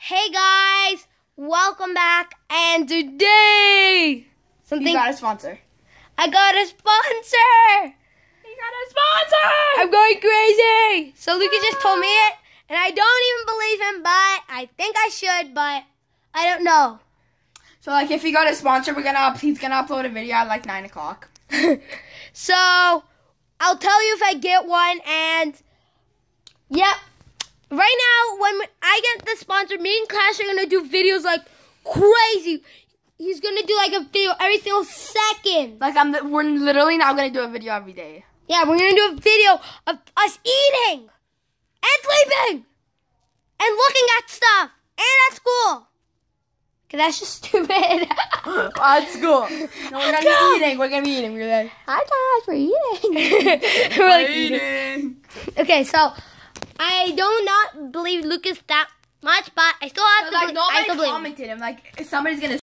Hey guys, welcome back. And today, something You got a sponsor. I got a sponsor. You got a sponsor. I'm going crazy. So Lucas just told me it, and I don't even believe him, but I think I should, but I don't know. So like, if he got a sponsor, we're gonna he's gonna upload a video at like nine o'clock. so I'll tell you if I get one, and yep. Right now, when I get the sponsor, me and Clash are gonna do videos like crazy. He's gonna do like a video every single second. Like I'm, we're literally now gonna do a video every day. Yeah, we're gonna do a video of us eating and sleeping and looking at stuff and at school. Cause that's just stupid. Let's go. No, we're gonna go. be eating. We're gonna be eating. We're like, Hi guys, we're eating. we're like eating. eating. Okay, so I do not believe Lucas that much, but I still have to. Like believe, I nobody still believe. him. commented him. Like somebody's gonna